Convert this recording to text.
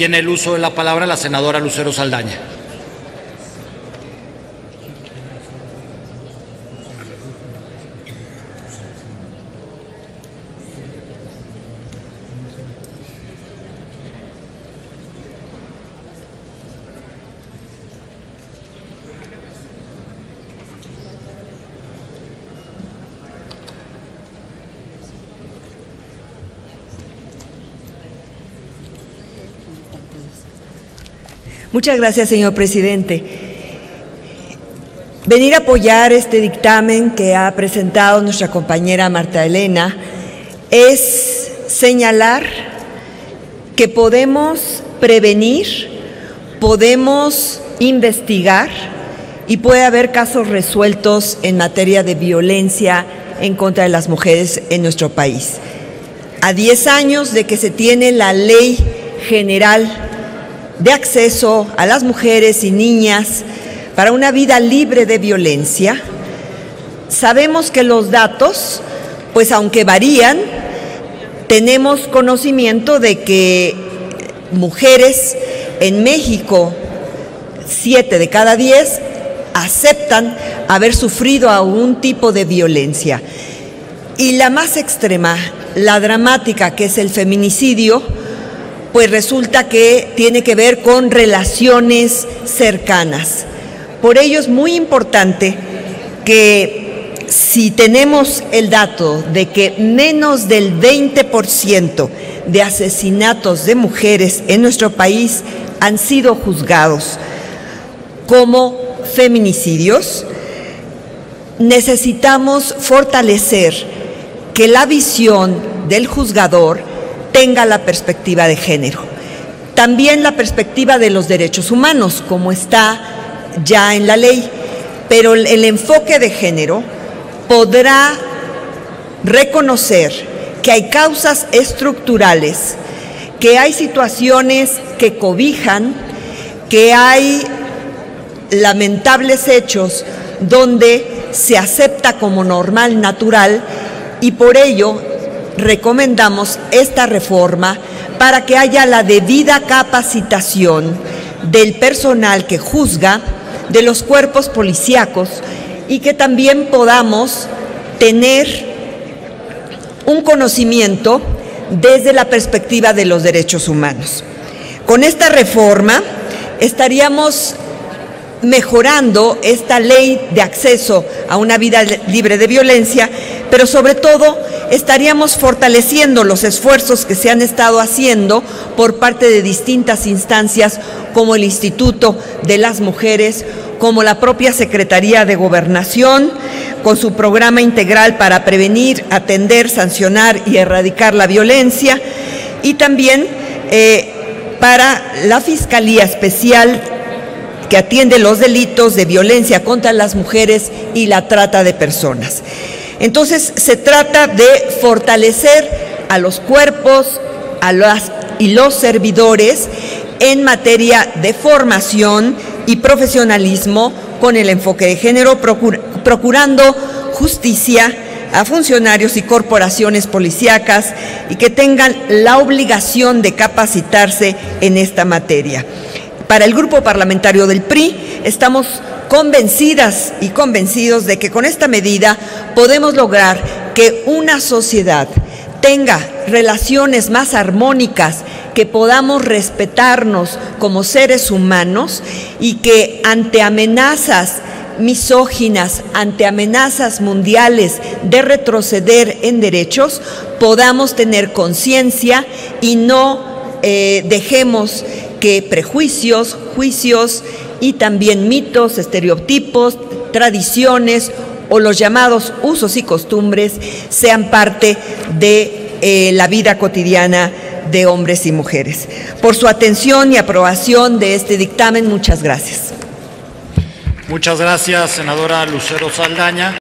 tiene el uso de la palabra la senadora Lucero Saldaña. Muchas gracias, señor presidente. Venir a apoyar este dictamen que ha presentado nuestra compañera Marta Elena es señalar que podemos prevenir, podemos investigar y puede haber casos resueltos en materia de violencia en contra de las mujeres en nuestro país. A 10 años de que se tiene la ley general de acceso a las mujeres y niñas para una vida libre de violencia, sabemos que los datos, pues aunque varían, tenemos conocimiento de que mujeres en México, siete de cada diez, aceptan haber sufrido algún tipo de violencia. Y la más extrema, la dramática, que es el feminicidio, pues resulta que tiene que ver con relaciones cercanas. Por ello es muy importante que si tenemos el dato de que menos del 20% de asesinatos de mujeres en nuestro país han sido juzgados como feminicidios, necesitamos fortalecer que la visión del juzgador tenga la perspectiva de género. También la perspectiva de los derechos humanos, como está ya en la ley, pero el enfoque de género podrá reconocer que hay causas estructurales, que hay situaciones que cobijan, que hay lamentables hechos donde se acepta como normal, natural, y por ello recomendamos esta reforma para que haya la debida capacitación del personal que juzga, de los cuerpos policíacos y que también podamos tener un conocimiento desde la perspectiva de los derechos humanos. Con esta reforma estaríamos mejorando esta ley de acceso a una vida libre de violencia, pero sobre todo estaríamos fortaleciendo los esfuerzos que se han estado haciendo por parte de distintas instancias como el Instituto de las Mujeres, como la propia Secretaría de Gobernación, con su programa integral para prevenir, atender, sancionar y erradicar la violencia, y también eh, para la Fiscalía Especial que atiende los delitos de violencia contra las mujeres y la trata de personas. Entonces, se trata de fortalecer a los cuerpos y los servidores en materia de formación y profesionalismo con el enfoque de género, procurando justicia a funcionarios y corporaciones policíacas y que tengan la obligación de capacitarse en esta materia. Para el grupo parlamentario del PRI estamos convencidas y convencidos de que con esta medida podemos lograr que una sociedad tenga relaciones más armónicas, que podamos respetarnos como seres humanos y que ante amenazas misóginas, ante amenazas mundiales de retroceder en derechos, podamos tener conciencia y no eh, dejemos que prejuicios, juicios y también mitos, estereotipos, tradiciones o los llamados usos y costumbres sean parte de eh, la vida cotidiana de hombres y mujeres. Por su atención y aprobación de este dictamen, muchas gracias. Muchas gracias, senadora Lucero Saldaña.